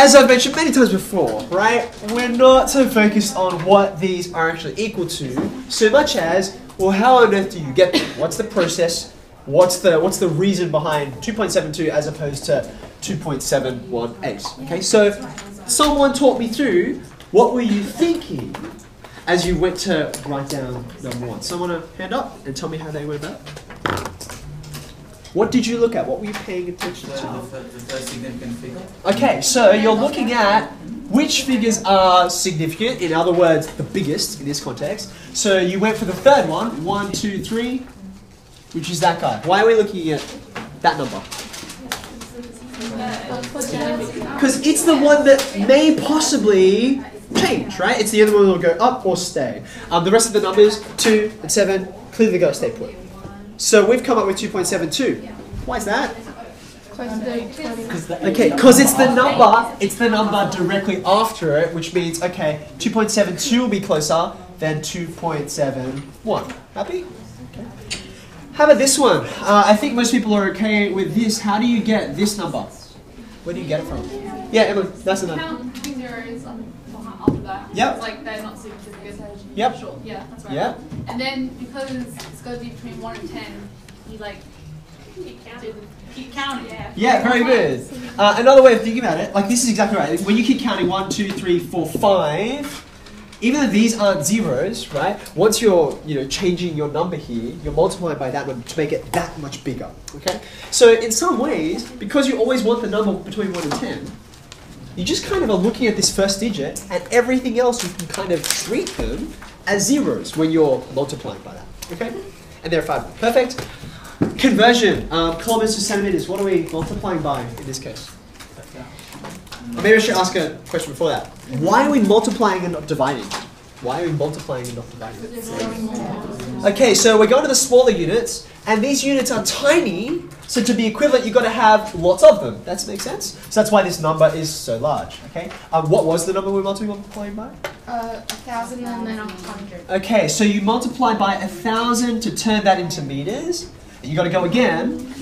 as I've mentioned many times before, right, we're not so focused on what these are actually equal to, so much as, well, how on earth do you get them? What's the process? What's the what's the reason behind 2.72 as opposed to 2.718? Okay, so someone taught me through. What were you thinking as you went to write down number one? Someone a hand up and tell me how they went about. What did you look at? What were you paying attention The, to? the, the first significant figure. Okay, so you're looking at which figures are significant, in other words, the biggest in this context. So you went for the third one, one, two, three, which is that guy. Why are we looking at that number? Because it's the one that may possibly change, right? It's the other one that will go up or stay. Um, the rest of the numbers, 2 and 7, clearly go stay put. So we've come up with 2.72. Why is that? Okay, because it's the number, it's the number directly after it, which means, okay, 2.72 will be closer than 2.71. Happy? Okay. How about this one? Uh, I think most people are okay with this. How do you get this number? Where do you get it from? Yeah, Emily, that's the that. Yep. It's like they're not super significant. Yep. Sure. Yeah, that's right. Yep. And then because it's going to be between one and ten, you like keep counting. Keep counting. Yeah. Yeah, very good. Uh, another way of thinking about it, like this is exactly right. When you keep counting one, two, three, four, five, even though these aren't zeros, right? Once you're, you know, changing your number here, you're multiplying by that number to make it that much bigger. Okay. So in some ways, because you always want the number between one and ten, you just kind of are looking at this first digit, and everything else you can kind of treat them as zeros when you're multiplying by that. Okay. And they're five. Perfect. Conversion, um, kilometers to centimeters. What are we multiplying by in this case? Or maybe I should ask a question before that. Why are we multiplying and not dividing? Why are we multiplying and not dividing? Okay, so we're going to the smaller units, and these units are tiny, so to be equivalent, you've got to have lots of them. That makes sense? So that's why this number is so large, okay? Um, what was the number we were multiplying by? Uh, a thousand and then a hundred. Okay, so you multiply by a thousand to turn that into meters. You've got to go again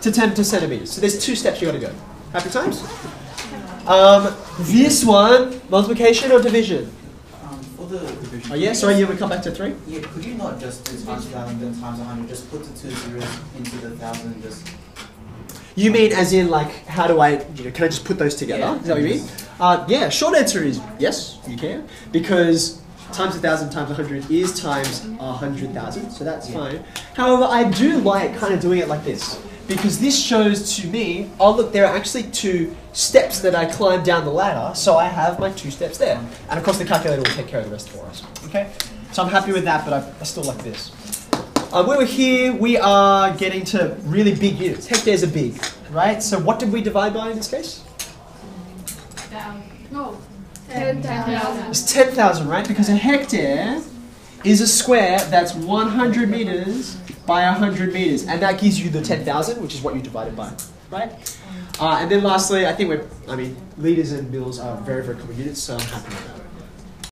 to turn it to centimeters. So there's two steps you've got to go. Happy times? Um, this one, multiplication or division? For the division. Oh yeah, sorry, you would come back to three. Yeah, could you not just do times thousand then times a hundred? Just put the two zeros into the thousand and just. You mean as in like, how do I, you know, can I just put those together? Yeah. Is that what you mean? Uh, yeah, short answer is yes, you can. Because times a thousand times a hundred is times a hundred thousand, so that's fine. However, I do like kind of doing it like this. Because this shows to me, oh look, there are actually two steps that I climb down the ladder, so I have my two steps there. And of course the calculator will take care of the rest for us. Okay? So I'm happy with that, but I, I still like this. Uh, when we're here, we are getting to really big units. Hectares are big, right? So what did we divide by in this case? Down. No. Ten thousand. It's 10,000, right? Because a hectare is a square that's 100 meters by 100 meters. And that gives you the 10,000, which is what you divided by, right? Uh, and then lastly, I think we're, I mean, liters and mils are very, very common units, so I'm happy with that.